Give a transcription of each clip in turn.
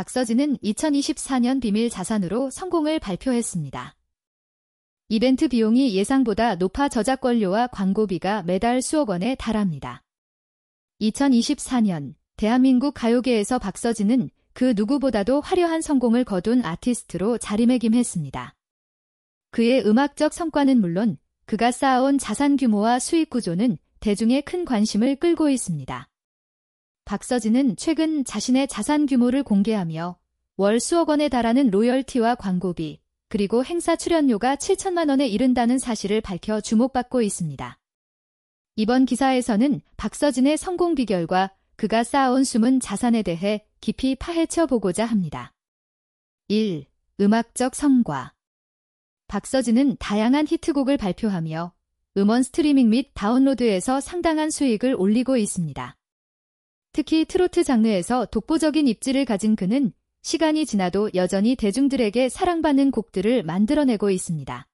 박서진은 2024년 비밀 자산으로 성공을 발표했습니다. 이벤트 비용이 예상보다 높아 저작권료와 광고비가 매달 수억 원에 달합니다. 2024년 대한민국 가요계에서 박서진은 그 누구보다도 화려한 성공을 거둔 아티스트로 자리매김했습니다. 그의 음악적 성과는 물론 그가 쌓아온 자산 규모와 수익 구조는 대중의 큰 관심을 끌고 있습니다. 박서진은 최근 자신의 자산 규모를 공개하며 월 수억 원에 달하는 로열티와 광고비, 그리고 행사 출연료가 7천만 원에 이른다는 사실을 밝혀 주목받고 있습니다. 이번 기사에서는 박서진의 성공 비결과 그가 쌓아온 숨은 자산에 대해 깊이 파헤쳐 보고자 합니다. 1. 음악적 성과 박서진은 다양한 히트곡을 발표하며 음원 스트리밍 및 다운로드에서 상당한 수익을 올리고 있습니다. 특히 트로트 장르에서 독보적인 입지를 가진 그는 시간이 지나도 여전히 대중들에게 사랑받는 곡들을 만들어내고 있습니다.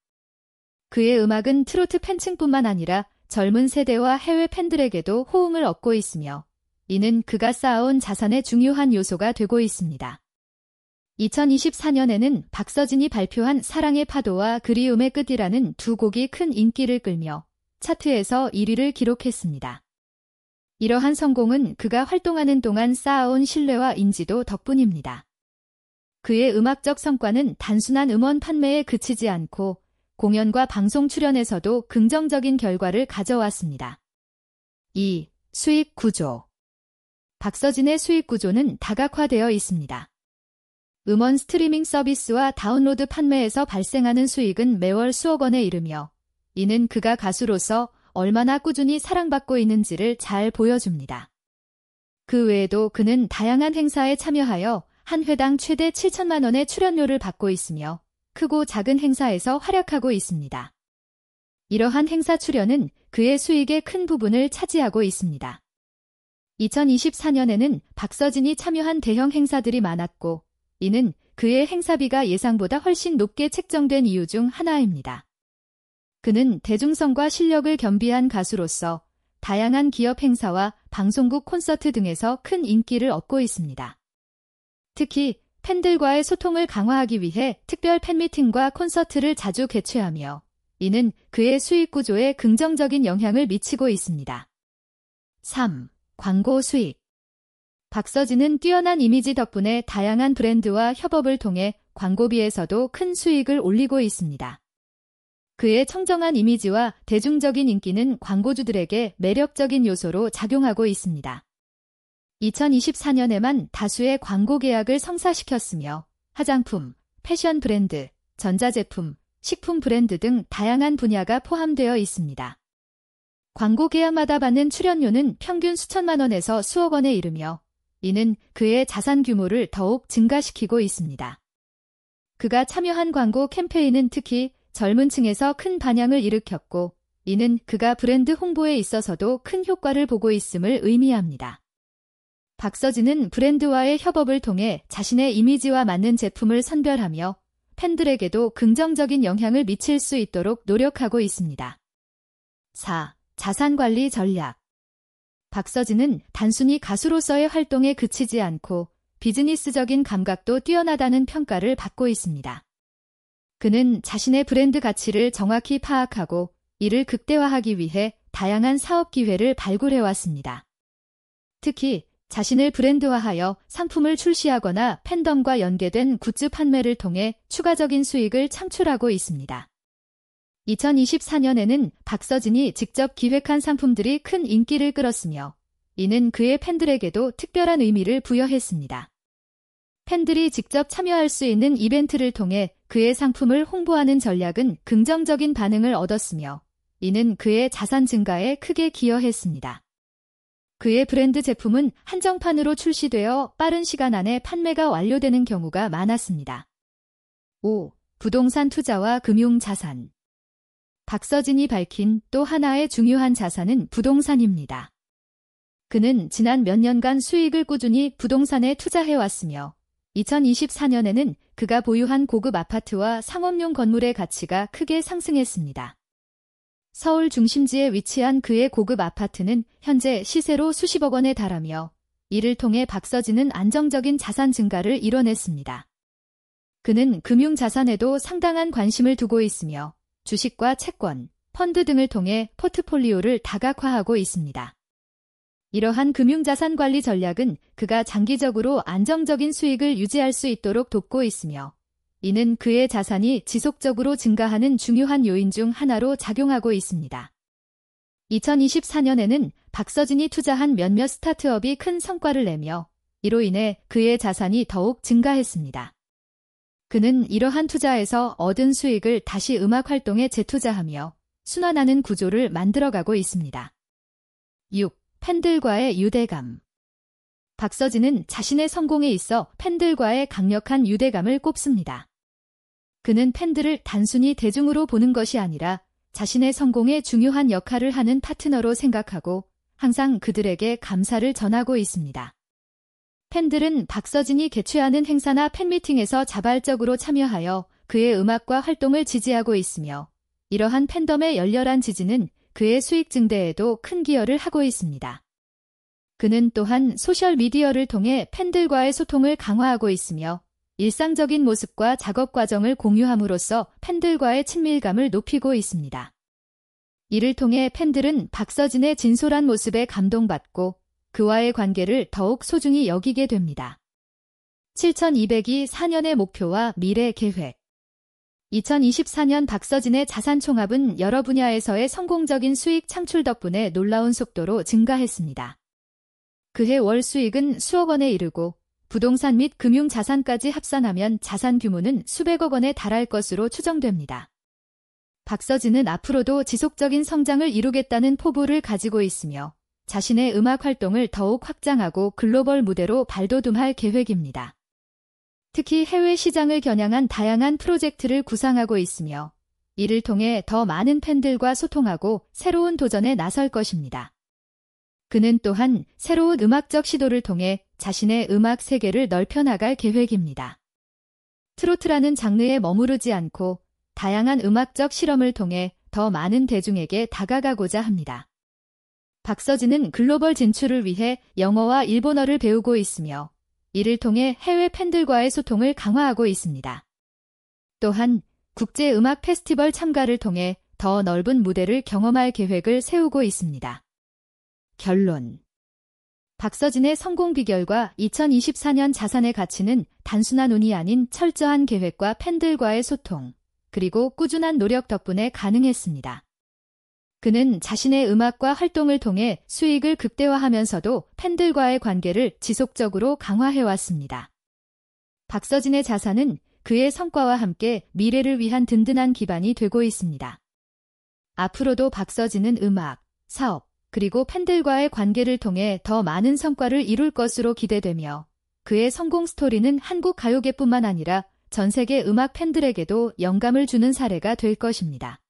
그의 음악은 트로트 팬층뿐만 아니라 젊은 세대와 해외 팬들에게도 호응을 얻고 있으며 이는 그가 쌓아온 자산의 중요한 요소가 되고 있습니다. 2024년에는 박서진이 발표한 사랑의 파도와 그리움의 끝이라는 두 곡이 큰 인기를 끌며 차트에서 1위를 기록했습니다. 이러한 성공은 그가 활동하는 동안 쌓아온 신뢰와 인지도 덕분입니다. 그의 음악적 성과는 단순한 음원 판매에 그치지 않고 공연과 방송 출연에서도 긍정적인 결과를 가져왔습니다. 2. 수익 구조 박서진의 수익 구조는 다각화되어 있습니다. 음원 스트리밍 서비스와 다운로드 판매에서 발생하는 수익은 매월 수억 원에 이르며 이는 그가 가수로서 얼마나 꾸준히 사랑받고 있는지를 잘 보여줍니다. 그 외에도 그는 다양한 행사에 참여하여 한 회당 최대 7천만 원의 출연료를 받고 있으며 크고 작은 행사에서 활약하고 있습니다. 이러한 행사 출연은 그의 수익의 큰 부분을 차지하고 있습니다. 2024년에는 박서진이 참여한 대형 행사들이 많았고 이는 그의 행사비가 예상보다 훨씬 높게 책정된 이유 중 하나입니다. 그는 대중성과 실력을 겸비한 가수로서 다양한 기업 행사와 방송국 콘서트 등에서 큰 인기를 얻고 있습니다. 특히 팬들과의 소통을 강화하기 위해 특별 팬미팅과 콘서트를 자주 개최하며 이는 그의 수익 구조에 긍정적인 영향을 미치고 있습니다. 3. 광고 수익 박서진은 뛰어난 이미지 덕분에 다양한 브랜드와 협업을 통해 광고비에서도 큰 수익을 올리고 있습니다. 그의 청정한 이미지와 대중적인 인기는 광고주들에게 매력적인 요소로 작용하고 있습니다. 2024년에만 다수의 광고 계약을 성사시켰으며 화장품, 패션 브랜드, 전자제품, 식품 브랜드 등 다양한 분야가 포함되어 있습니다. 광고 계약마다 받는 출연료는 평균 수천만 원에서 수억 원에 이르며 이는 그의 자산 규모를 더욱 증가시키고 있습니다. 그가 참여한 광고 캠페인은 특히 젊은 층에서 큰 반향을 일으켰고 이는 그가 브랜드 홍보에 있어서도 큰 효과를 보고 있음을 의미합니다. 박서진은 브랜드와의 협업을 통해 자신의 이미지와 맞는 제품을 선별하며 팬들에게도 긍정적인 영향을 미칠 수 있도록 노력하고 있습니다. 4. 자산관리 전략 박서진은 단순히 가수로서의 활동에 그치지 않고 비즈니스적인 감각도 뛰어나다는 평가를 받고 있습니다. 그는 자신의 브랜드 가치를 정확히 파악하고 이를 극대화하기 위해 다양한 사업 기회를 발굴해 왔습니다. 특히 자신을 브랜드화하여 상품을 출시하거나 팬덤과 연계된 굿즈 판매를 통해 추가적인 수익을 창출하고 있습니다. 2024년에는 박서진이 직접 기획한 상품들이 큰 인기를 끌었으며 이는 그의 팬들에게도 특별한 의미를 부여했습니다. 팬들이 직접 참여할 수 있는 이벤트를 통해 그의 상품을 홍보하는 전략은 긍정적인 반응을 얻었으며 이는 그의 자산 증가에 크게 기여했습니다. 그의 브랜드 제품은 한정판으로 출시되어 빠른 시간 안에 판매가 완료되는 경우가 많았습니다. 5. 부동산 투자와 금융 자산 박서진이 밝힌 또 하나의 중요한 자산은 부동산입니다. 그는 지난 몇 년간 수익을 꾸준히 부동산에 투자해왔으며 2024년에는 그가 보유한 고급 아파트와 상업용 건물의 가치가 크게 상승했습니다. 서울 중심지에 위치한 그의 고급 아파트는 현재 시세로 수십억 원에 달하며 이를 통해 박서진은 안정적인 자산 증가를 이뤄냈습니다. 그는 금융자산에도 상당한 관심을 두고 있으며 주식과 채권, 펀드 등을 통해 포트폴리오를 다각화하고 있습니다. 이러한 금융자산 관리 전략은 그가 장기적으로 안정적인 수익을 유지할 수 있도록 돕고 있으며 이는 그의 자산이 지속적으로 증가하는 중요한 요인 중 하나로 작용하고 있습니다. 2024년에는 박서진이 투자한 몇몇 스타트업이 큰 성과를 내며 이로 인해 그의 자산이 더욱 증가했습니다. 그는 이러한 투자에서 얻은 수익을 다시 음악 활동에 재투자하며 순환하는 구조를 만들어가고 있습니다. 6. 팬들과의 유대감 박서진은 자신의 성공에 있어 팬들과의 강력한 유대감을 꼽습니다. 그는 팬들을 단순히 대중으로 보는 것이 아니라 자신의 성공에 중요한 역할을 하는 파트너로 생각하고 항상 그들에게 감사를 전하고 있습니다. 팬들은 박서진이 개최하는 행사나 팬미팅에서 자발적으로 참여하여 그의 음악과 활동을 지지하고 있으며 이러한 팬덤의 열렬한 지지는 그의 수익 증대에도 큰 기여를 하고 있습니다. 그는 또한 소셜미디어를 통해 팬들과의 소통을 강화하고 있으며 일상적인 모습과 작업 과정을 공유함으로써 팬들과의 친밀감을 높이고 있습니다. 이를 통해 팬들은 박서진의 진솔한 모습에 감동받고 그와의 관계를 더욱 소중히 여기게 됩니다. 7202 4년의 목표와 미래 계획 2024년 박서진의 자산 총합은 여러 분야에서의 성공적인 수익 창출 덕분에 놀라운 속도로 증가했습니다. 그해 월 수익은 수억 원에 이르고 부동산 및 금융 자산까지 합산하면 자산 규모는 수백억 원에 달할 것으로 추정됩니다. 박서진은 앞으로도 지속적인 성장을 이루겠다는 포부를 가지고 있으며 자신의 음악 활동을 더욱 확장하고 글로벌 무대로 발돋움할 계획입니다. 특히 해외 시장을 겨냥한 다양한 프로젝트를 구상하고 있으며 이를 통해 더 많은 팬들과 소통하고 새로운 도전에 나설 것입니다. 그는 또한 새로운 음악적 시도를 통해 자신의 음악 세계를 넓혀나갈 계획입니다. 트로트라는 장르에 머무르지 않고 다양한 음악적 실험을 통해 더 많은 대중에게 다가가고자 합니다. 박서진은 글로벌 진출을 위해 영어와 일본어를 배우고 있으며 이를 통해 해외 팬들과의 소통을 강화하고 있습니다. 또한 국제 음악 페스티벌 참가를 통해 더 넓은 무대를 경험할 계획을 세우고 있습니다. 결론 박서진의 성공 비결과 2024년 자산의 가치는 단순한 운이 아닌 철저한 계획과 팬들과의 소통, 그리고 꾸준한 노력 덕분에 가능했습니다. 그는 자신의 음악과 활동을 통해 수익을 극대화하면서도 팬들과의 관계를 지속적으로 강화해왔습니다. 박서진의 자산은 그의 성과와 함께 미래를 위한 든든한 기반이 되고 있습니다. 앞으로도 박서진은 음악, 사업, 그리고 팬들과의 관계를 통해 더 많은 성과를 이룰 것으로 기대되며 그의 성공 스토리는 한국 가요계뿐만 아니라 전 세계 음악 팬들에게도 영감을 주는 사례가 될 것입니다.